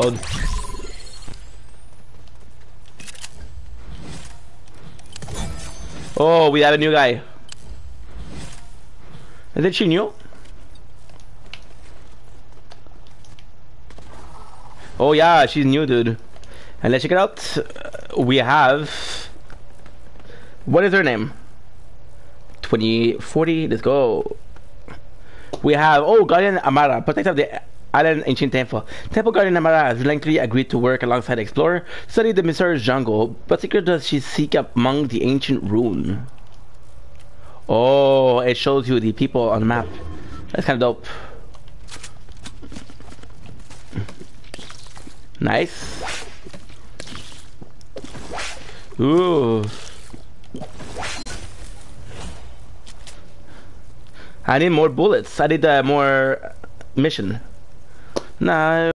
Oh. oh, we have a new guy. Is it she new? Oh yeah, she's new, dude. And let's check it out. Uh, we have. What is her name? 2040. Let's go. We have. Oh, Guardian Amara, protector of the island ancient temple. Temple Guardian Amara has reluctantly agreed to work alongside Explorer, study the mysterious jungle. But secret does she seek among the ancient rune? Oh, it shows you the people on the map. That's kind of dope. Nice. Ooh. I need more bullets. I need uh, more mission. Não